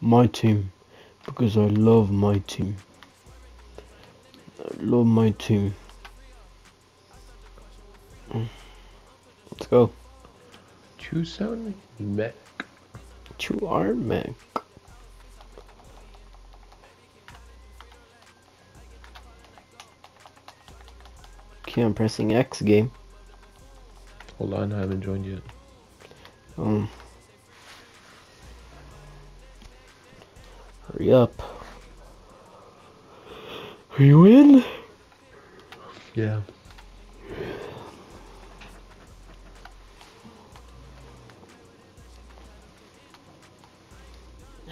my team because I love my team. I love my team. Let's go. Choose sound mech. To our mech. Okay, I'm pressing X game. Hold on, I haven't joined yet. Um. Hurry up. Are you in? Yeah.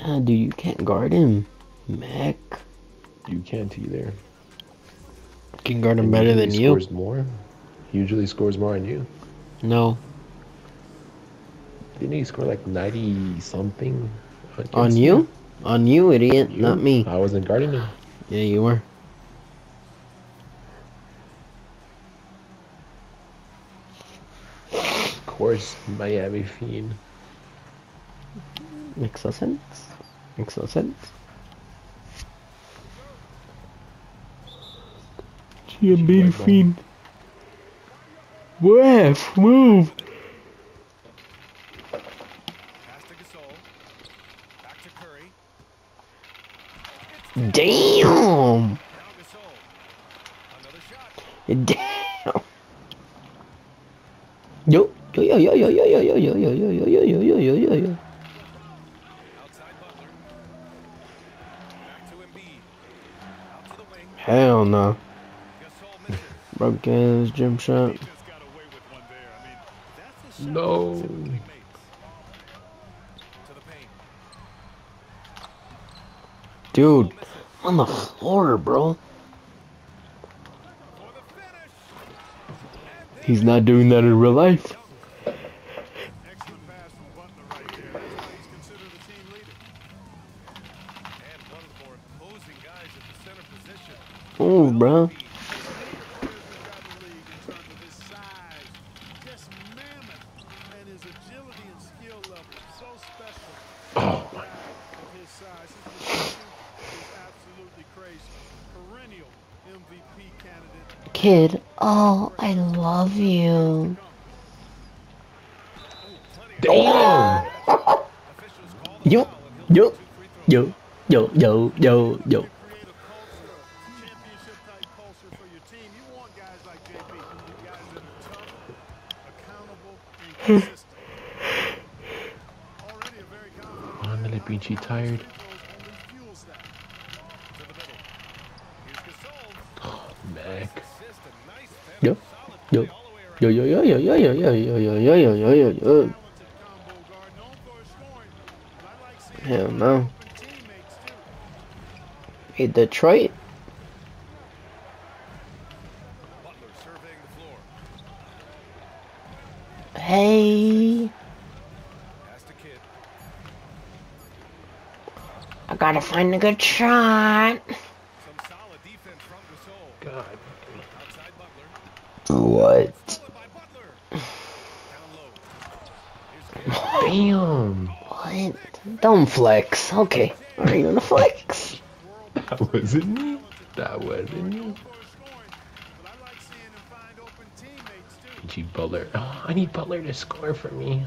Ah, dude, you can't guard him. Mech. You can't either. Can guard him And better than you. Scores more. He usually scores more than you. No. Didn't he score like ninety something? On me? You? On you, idiot. You? Not me. I wasn't guarding him. Yeah, you were. Of course, Miami Fiend. Makes no sense. Makes no sense. GMB White ball. fiend. Ref, move. Pass to Gasol. Back to Curry. Damn. Shot. Damn. Yo, yo, yo, yo, yo, yo, yo, yo, yo, yo, yo, yo, yo, yo, yo, yo, yo, yo. Outside Butler. Back to Embiid. Out to the wing. Hell no. Gasol misses. Broke his gym shot. Just got away with one there. I mean, that's a shot No. he typically makes. To the paint. Dude, on the floor, bro. He's not doing that in real life. Oh, pass middle. Here's Gasol. Mech. Assist, a nice finish. Yo, yo, yo, yo, yo, yo, yo, yo, yo, yo, yo, yo, yo, yo, yo. Seeing Hell no. Hey, Detroit. Time to go try. God. What? Bam! What? Don't flex. Okay. Are you gonna flex? That wasn't me. That wasn't me. G Butler. Oh, I need Butler to score for me.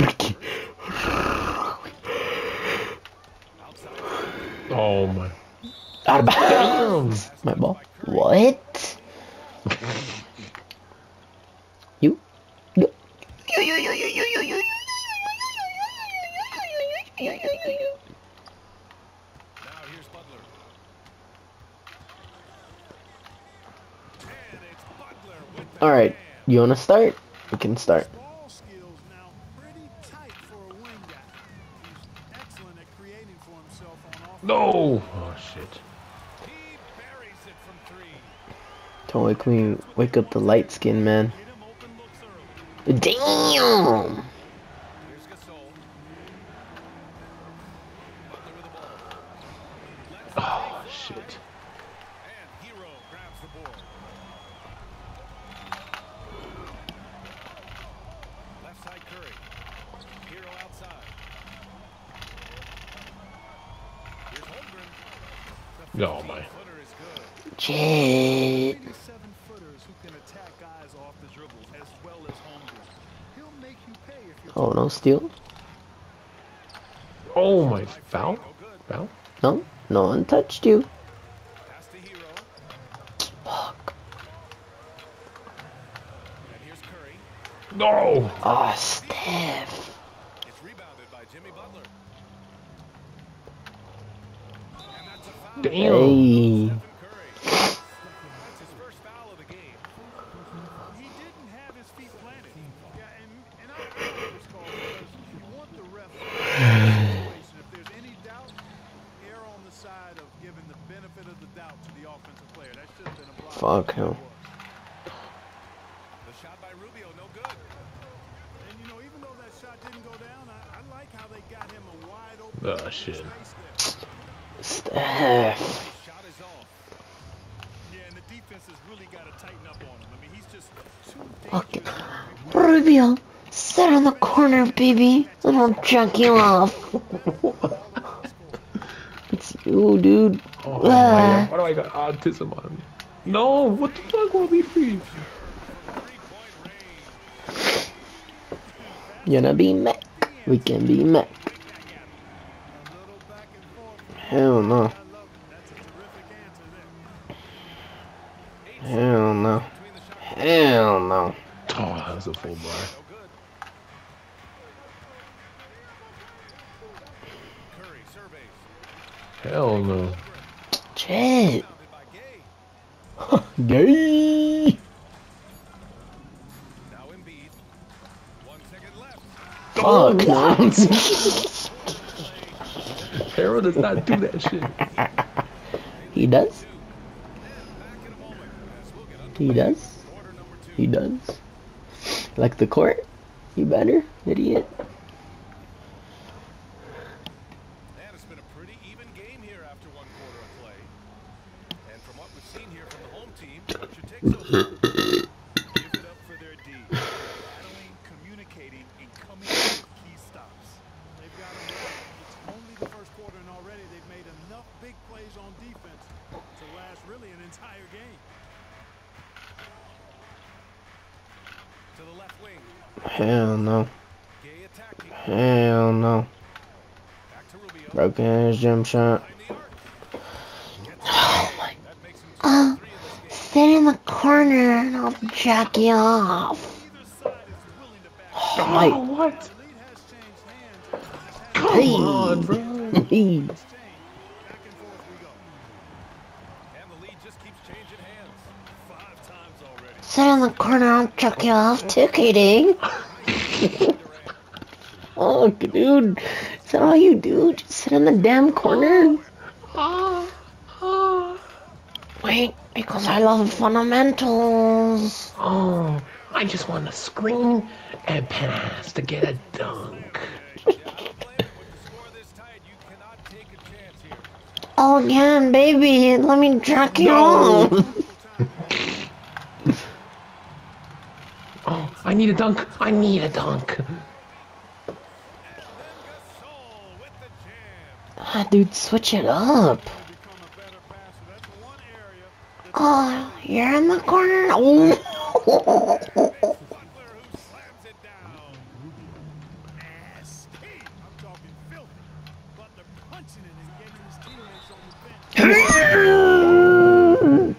Alright, you wanna start? We can start. No! Oh shit. Don't wake me wake up the light skin man. Damn! You're Oh, my foul? No. Foul? No? No one touched you. Pass to Herro. Fuck. And here's No! Oh, Steph. It's rebounded by Jimmy Butler. And that's a foul. Damn! Hey. Stephen Curry. That's his first foul of the game. He didn't have his feet planted. Yeah, and, and I I like this call because you want the ref in this situation. If there's any doubt, err on the side of giving the benefit of the doubt to the offensive player. That's just been a block. Fuck him. The shot by Rubio, no good. And you know, even though that shot didn't go down, I, I like how they got him a wide open Oh shit. space there. Steph. Shot is off. Yeah, and the defense has really got to tighten up on him. I mean, he's just too Fuck. dangerous. Rubio, sit corner, baby, and I'll jack you off. it's you, dude. Oh Ah. Why do I got autism on me? No! What the fuck will be free? You wanna be Mac? We can be Mac. A little back and forth. Hell no. I love it. That's a terrific answer there. Hell no. Hell no. Oh, that was a full bar. No good. Curry surveys. Hell no. Shit. Gay. Gay. Now Embiid. One second left. Fuck oh, no. Harold does not do that shit. he does? Back in a moment as we'll get under He does? quarter number two. He does. Like the court? You better, idiot. And it's been a pretty even game here after one quarter of play. And from what we've seen here from the home team, what should take so far? Give it up for their D. Battling, communicating, and coming with key stops. They've got. It's only the first quarter, and already they've made enough big plays on defense to last really an entire game. To the left wing. Hell no. Hell no. Broken ass jump shot. The lead just keeps changing hands. Five times already. Sit in the corner, I'll jack you off too, oh, dude. Is that all you do? Just sit in the damn corner? Because I love fundamentals. Oh, I just want to screen and pass to get a dunk. Play with the score this tight, you cannot take a chance here. Oh, again, baby. Let me jack you No. off. Oh, I need a dunk. I need a dunk. Gasol with the jam. Ah, dude, switch it up. Become a better passer. That's one area that Oh, you're in the corner. Oh. Butler who slams it down. nasty. I'm talking filthy. Butler punching it and getting his teammates on the bench. No,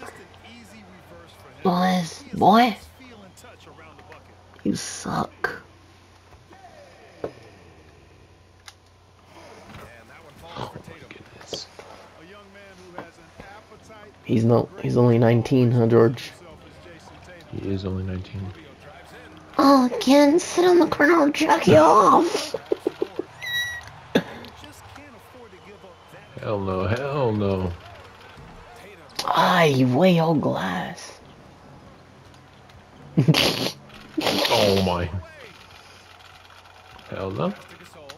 just an easy reverse for him. Boys, He is boy, always feeling touch around the bucket. you suck. And that one falls for Tatum. Goodness. A young man who has an appetite He's no, he's only 19, huh, George? himself as Jayson Tatum. He is only 19. Rubio drives in. Oh, again, sit on the corner. I'll jack you off. You just can't afford to give up that Hell no, hell no. Ah, you weigh all glass. Oh my. Hell no. To Gasol.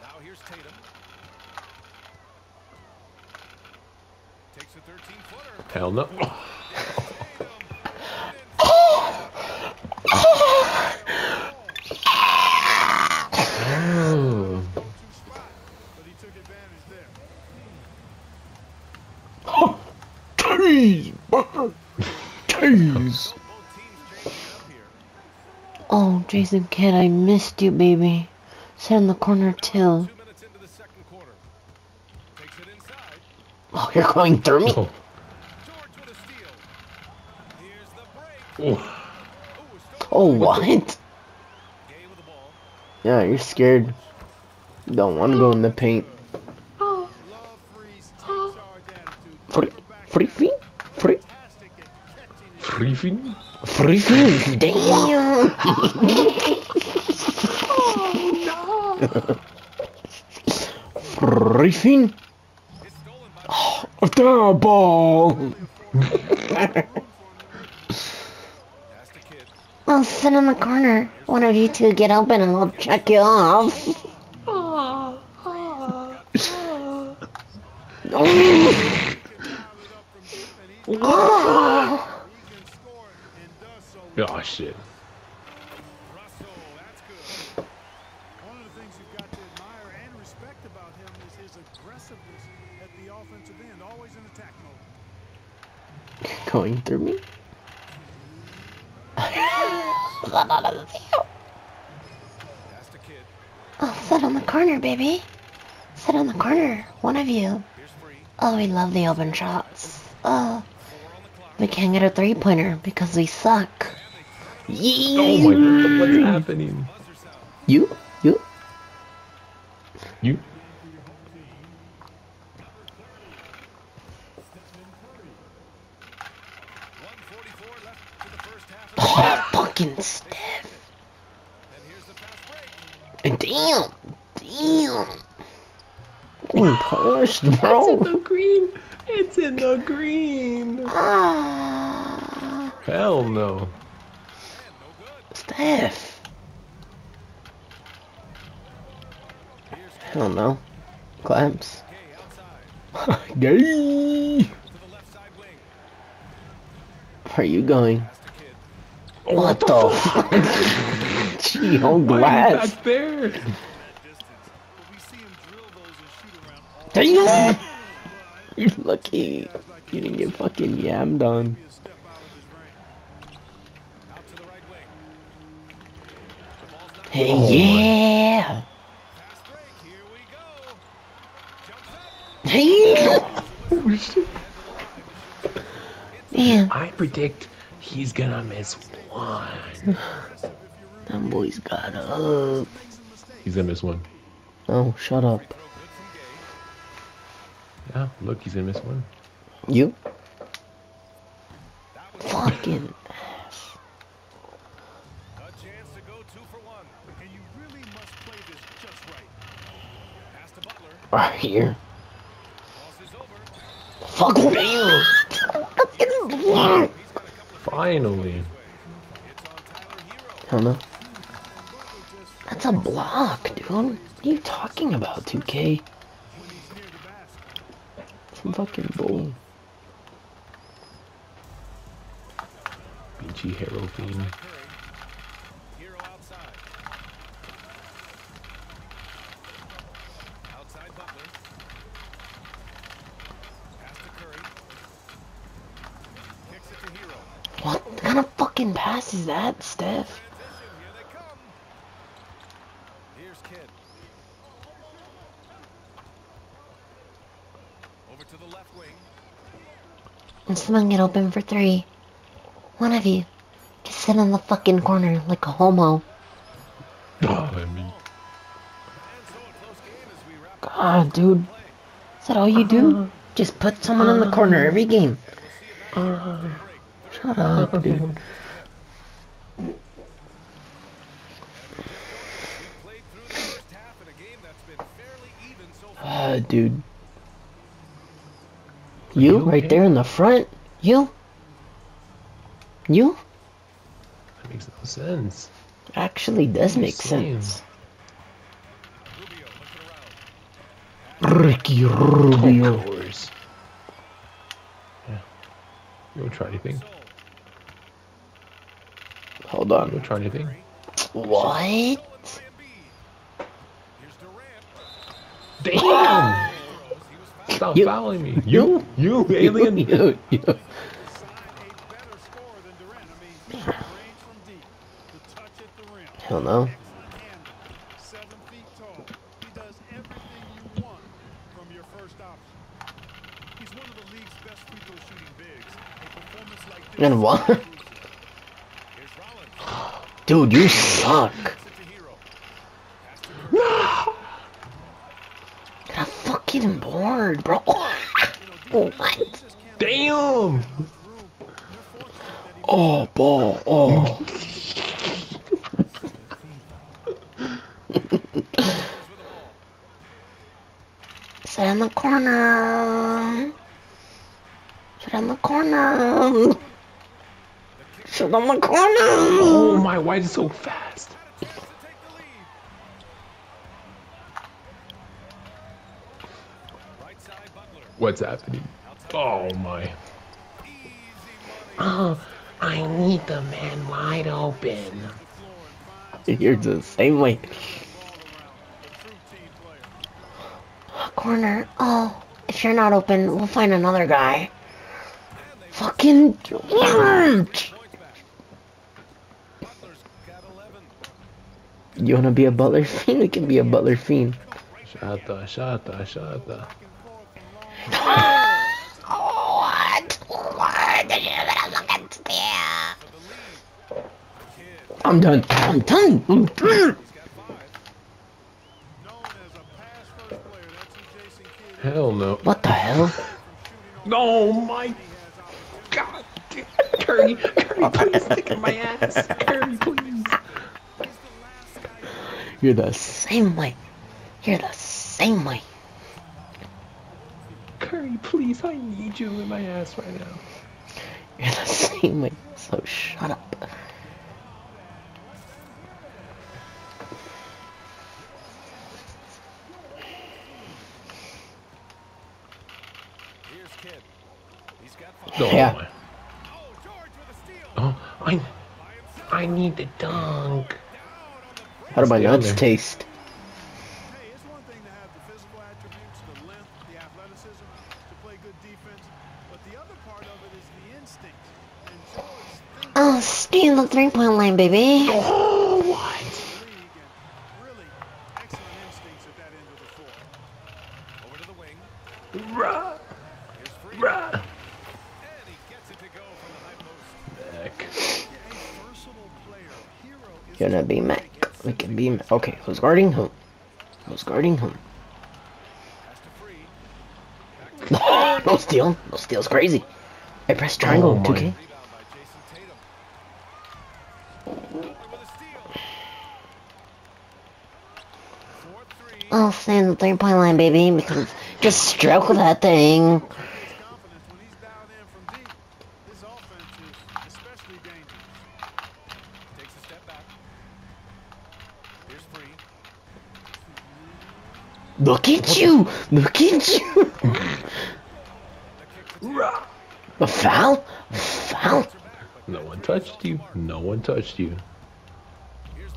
Now here's Tatum. Takes a 13 footer. Hell no. Oh. Two spot, but he took advantage there. Tease! Tease! Both teams changing no. up here. Oh, Jason Kidd, I missed you, baby. Sit in the corner too. Two minutes into the second quarter. Takes it inside. Oh, you're going through me? Oh. George with a steal. Here's the break. Oh. Ooh, stolen. Oh, what? Gay with the ball. Yeah, you're scared. Don't want to go in the paint. Love Freeze, take charge attitude. Free, Come back free feet? Free, fantastic at catching it. Free feed? free feet? Damn! Oh, free feet? It's stolen by Oh, the ball! Pass to Kidd. I'll sit in the corner. One of you two get open and I'll check you off. Oh. He can score and does so. Oh shit. Going through good. One of the things you've got to admire and respect about him is his aggressiveness at the offensive end, always in attack mode. Going through me? Pass to Kidd. Oh, sit on the corner, baby. Sit on the corner. One of you. Oh, we love the open shots. Oh, Four on the clock. we can't get a three pointer because we suck. Oh my god, what's happening? You? You? You? One forty-four left to the first half. Oh, fucking stiff. And here's the fast break. Damn. Damn. Getting pushed, It's in the green. It's in the green. Ah. Hell no. And no good. Steph. I don't know. Clamps. Gay. The. Where are you going? Kid. What the fuck? Gee, on Why are you glass. back there? That distance. But we see him drill those and shoot around all Damn. But You're lucky. You didn't get fucking yammed on. be a step out of his range. Out to the right wing. The ball's not Hey, Oh, yeah. Fast break. Here we go. Jumps up. Hey. Oh shit. Man, I predict he's gonna miss one. that boy's got up. He's gonna miss one. Oh, shut up. Yeah, look, he's gonna miss one. You That was fucking a chance to go two for one. And you really must play this just right. Pass to Butler. right here. Fuck me. Fucking block. He's got a couple of Finally. It's on Tyler Herro. I don't know. That's a block, dude. What are you talking about, 2K? When he's near the basket. Some fucking bull. Beachy Hero theme. Curry. Herro outside. Outside Butler. Pass to Curry. Kicks it to Herro. What kind of fucking pass is that, Steph? Transition. Here they come. Here's Kidd. Over to the left wing. And someone get open for three. One of you. Just sit in the fucking corner like a homo. Oh, I mean, And so a close game as we wrap up God, dude. Is that all you do? Uh-huh. Just put someone in the uh-huh. corner every game. Uh-huh. Shut up, dude. Played through the first half in a game that's been fairly even so far. Ah, dude. You, You right okay? there in the front. You. You That makes no sense. actually does make Same. sense. Rubio. Ricky Of Rubio. course. Yeah. You won't try anything. Hold You on. won't try anything. What? Stolen by Embiid. Here's Durant. Damn! Rose. He was fouled. Stop You- fouling me. You, you, alien. You, you. Sign a better scorer than Durant. I mean, he can range from deep. The touch at the rim. Hell no. Excellent handle. Seven feet tall. He does everything you want from your first option. He's one of the league's best free throw shooting bigs. A performance like this. And what? is crucial. Here's Rollins. Dude, you suck. Kicks it to Herro. Pass to Curry. Get a fucking board, bro. what? Damn! Oh, ball. Oh. Sit in the corner. Sit in the corner. Sit in the corner. Oh my, why is it so fast? to take the lead. Right side Butler. What's happening? Oh my. Oh, I need the man wide open. The floor and finds You're the same way. the ball around. A true team player. Corner. Oh, if you're not open, we'll find another guy. Fucking. Points back. Butler's got 11. You wanna be a Butler fiend? We can be a Butler fiend. Shata, shata, shata. What? What? Did you gonna look at spear? I'm done. I'm done. I'm done. He's got five. Known as a pass first player. That's who Jason Kidd is. Hell no. What the hell? From shooting Oh my he has opportunity. god. Curry, Curry, please stick in my ass. Curry, please. You're the same way. You're the same way. Curry, please, I need you in my ass right now. You're the same way. So shut up. Here's Kidd. He's got five. Oh Yeah. my. Oh, George with a steal. Oh, I, I need the dunk. Down on the How do my Stay nuts there. taste? Hey, it's one thing to have the physical attributes, the length, the athleticism, to play good defense, but the other part of it is the instinct. And George thinks Oh, stay in the three-point line, baby. Oh, what? the league and really excellent instincts at that end of the floor. Over to the wing. Rah, Here's free. rah. And he gets it to go from the high post. Heck. A versatile player. Herro is Gonna be Mac. We can be Mac. Okay, who's guarding whom? Who's guarding whom? Pass to free. no steal. No steal's crazy. I press triangle. Oh 2K. Rebound by Jayson Tatum. Butler with a steal. 4-3. I'll stay in the three-point line, baby, because just stroke that thing. His confidence when he's dialed in from deep. This offense is especially dangerous. Takes a step back. Here's free. Look at you. Look at you. A foul? A foul? No one touched you. No one touched you. Here's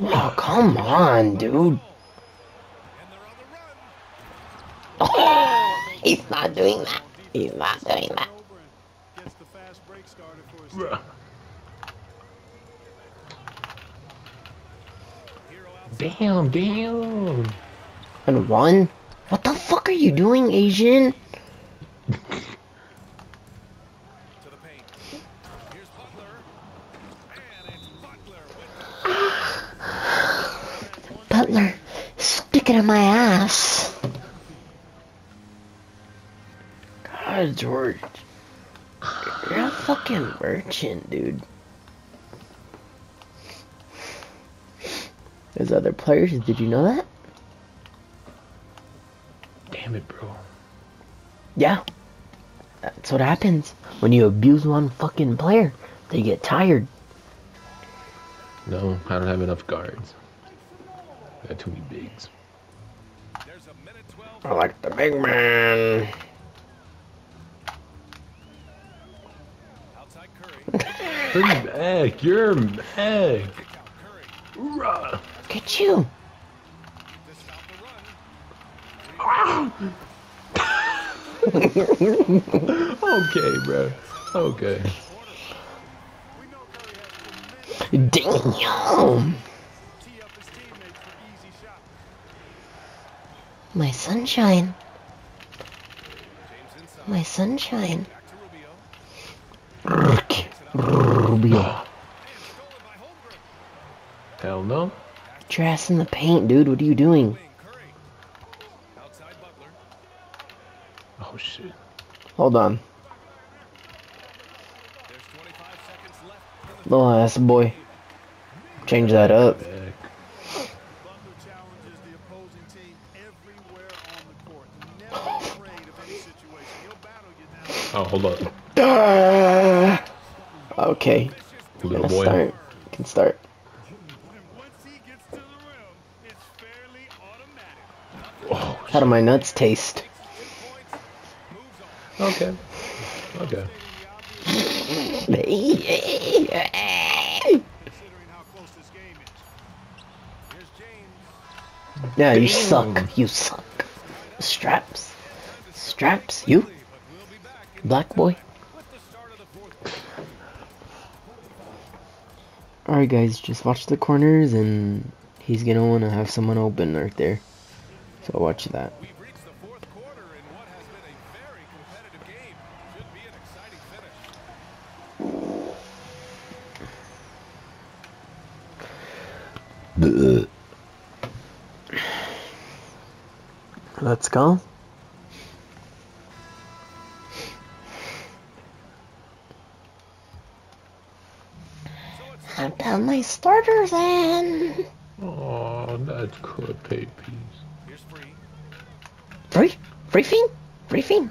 Oh, come on, dude. And they're on the run. He's not doing that. He's not doing that. Over and gets the fast break started for his Rah. Herro out Damn, damn. And one? What the fuck are you doing, Asian? to the paint. Here's Butler. And it's Butler kicking my ass. God, George. You're a fucking merchant, dude. There's other players, did you know that? Damn it, bro. Yeah. That's what happens when you abuse one fucking player. They get tired. No, I don't have enough guards. I got too many bigs. There's a minute 12 I like the big man. outside You're back. You're back. Curry Rah. Look at you. to stop the run. Okay, bro. Okay. We know Curry has tremendous Damn. tee up his teammates for easy shots. My sunshine. My sunshine. Rubio. Rubio. And stolen by Holmgren. Hell no. Get your ass in the paint, dude. What are you doing? Wing Curry. Outside Butler. Oh shit. Hold on. There's 25 seconds left in the Little ass boy. Change that up. Challenges the opposing team everywhere on the court. Never afraid of any situation. He'll battle you now. Oh, hold on. Okay. Little Let's boy. start. Can start. And once he gets to the rim, it's fairly automatic. Oh, How do my nuts taste? Points, moves on. okay. Okay. Stating the obvious, considering how close this game is. Here's James. Yeah, you suck. You suck. Straps. Straps. You? But we'll be back in Black boy. with the start of the fourth quarter. Alright, guys, just watch the corners, and he's gonna wanna have someone open right there. So watch that. Let's reached starters in. Oh, that's good, pay piece. Here's free. Free? Free fiend? Free fiend?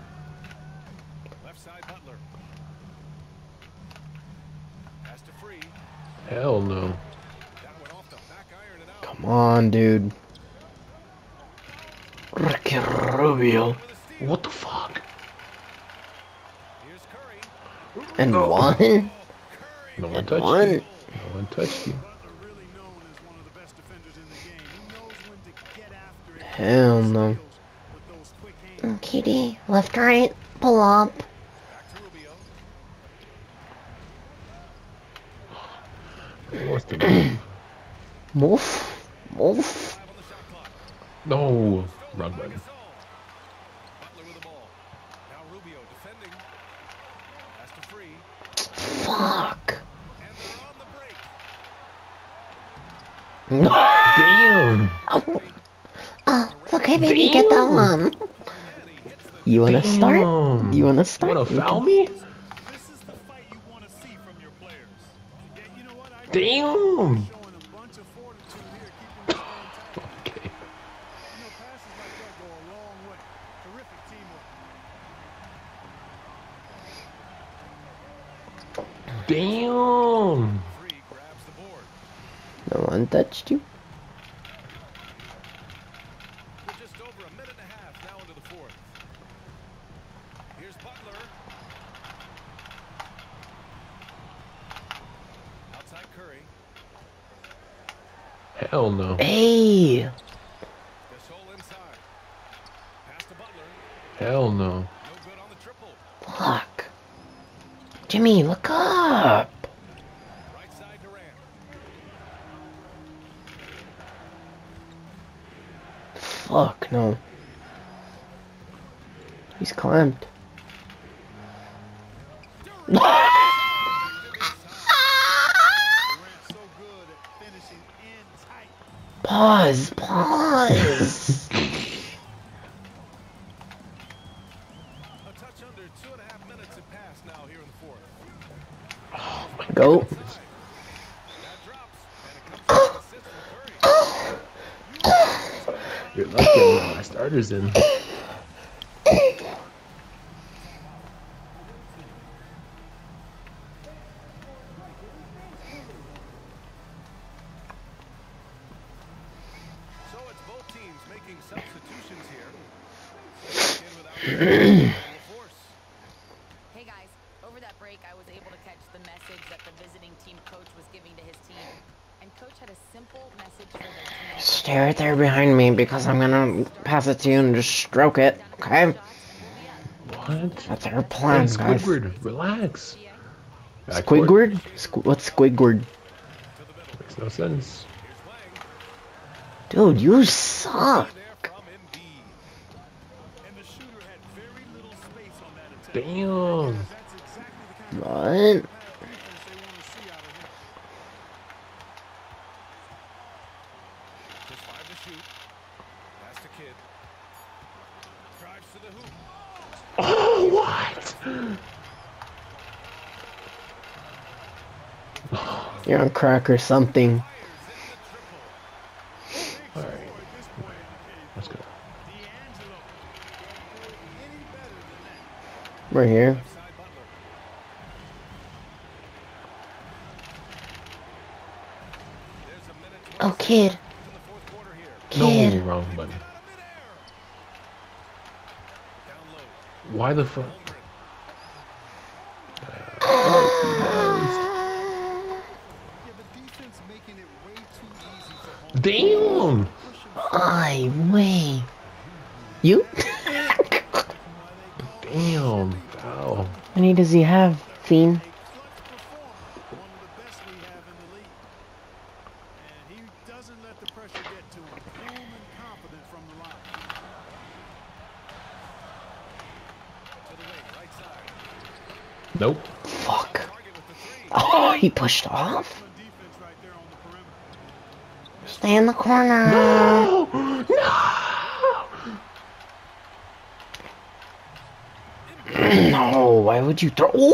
Left side Butler. Pass to free. Hell no. That went off the back iron and out. Come on, dude. Ricky Rubio. With a steal. What the fuck? Here's Curry. And one? No one touched one? You. No one touched you. Butler really known as one of the best defenders in the game. He knows when to get after it. Hell no. With those quick hands. Kitty, left, right, pull up. Back. What's the move? Wolf? Wolf? Five on the shot clock. No. Wrong button. Gasol. Butler with the ball. Now Rubio defending. Pass to free. Fuck. And they're on the break. Damn. Oh, it's okay, baby, get that one. Um, you wanna start? You wanna start? You wanna foul me? This is the fight you want to see from your players. Yeah, you know what? I Damn. Showing a bunch of fortitude here, keeping this game tight. Okay. You know, passes like that go a long way. Terrific teamwork. Damn. Free grabs the board. No one touched you? We're just over a minute and a half now into the fourth. Here's Butler. Outside Curry. Hell no. Hey! Gasol inside. Pass to Butler. Hell no. No good on the triple. Fuck. Jimmy, look up! Right side Durant. Fuck, no. He's clamped. Durant so good at finishing in tight. Pause, pause! Yes. A touch under two and a half minutes have passed now here in the fourth. Go. That drops, and it comes to assist from Curry. You're lucky I'm not my starters in. So it's both teams making substitutions here. In without full force. Hey guys, over that break, I was able to catch the message that the visiting team coach was giving to his team. And coach had a simple message for their team. Stay right there behind me because I'm gonna pass it to you and just stroke it. Okay? Shots and we'll be up. What? That's our Hey, plan, guys. Squidward, relax. Backcourt. Squidward? Squ- what's Squidward? Makes no sense. Dude, you suck. There from Oh, what? You're on crack or something. Alright. Let's go. We're here. Oh, kid. Why the fuck? Yeah, the defense making it way too easy for home. Damn. I way. You? Damn. Ow. How many does he have, Fiend? Nope. Fuck. Oh, he pushed off? Stay in the corner. No! No! no, why would you throw? Ooh!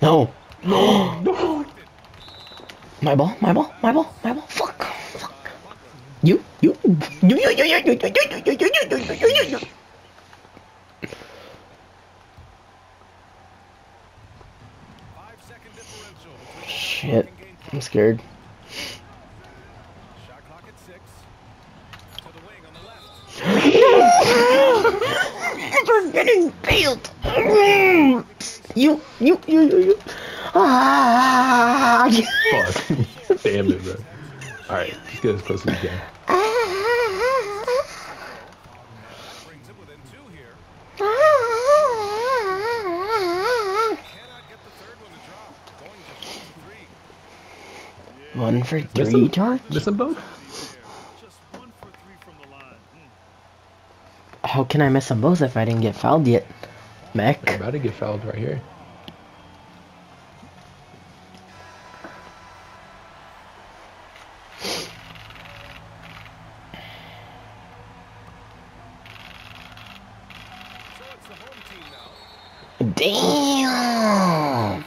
turnover. No. No. My ball, my ball, my ball, my ball. Fuck. Fuck. You, you, you, you, you, you, you, you, you, you, you, you, you, you, you, you, you. Five second differential between Shit. I'm scared. Shot clock at six. To the wing on the left. You're getting bailed. You, you, you, you, you. Ah! ah, ah, ah. Fuck. Damn it, bro. Alright, let's get as close as we can. One for three, miss George? Miss both? How can I miss them both if I didn't get fouled yet? I'm Mech. about to get fouled right here. So it's the home team now. Damn.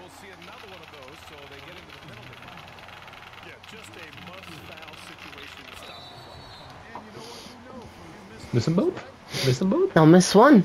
We'll see another one of those, so they get into the penalty. Yeah, just a must-foul situation to stop the clock. And you know what? You know you miss Miss them both? Miss them both? I'll miss one.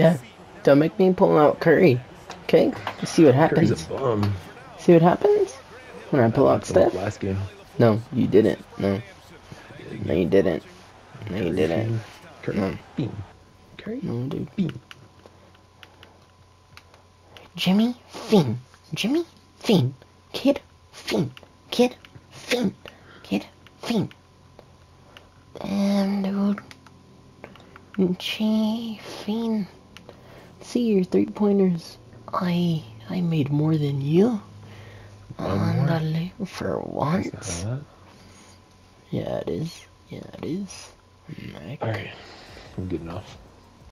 Yeah. Don't make me pull out Curry. Okay? Let's see what Curry's happens. a bum. See what happens? When I pull out Steph? Last game. No, you didn't. No. No, you didn't. No, you didn't. Curry. No. Beam. Curry. No, dude. Beam. Jimmy Finn. Jimmy Finn. Kid Finn. Kid Finn. Kid Finn. Damn, dude. Gee, Finn. See your three pointers. I I made more than you. Andale, for once. Yeah, it is. Yeah, it is. Alright. I'm good enough.